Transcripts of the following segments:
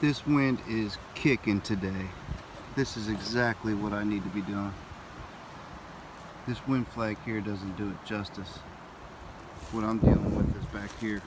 This wind is kicking today. This is exactly what I need to be doing. This wind flag here doesn't do it justice. What I'm dealing with is back here.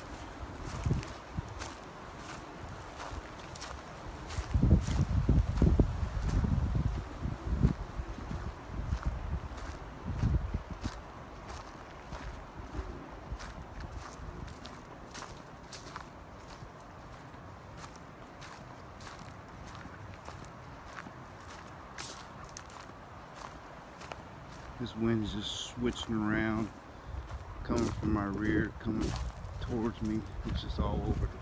This wind is just switching around, coming from my rear, coming towards me. It's just all over the.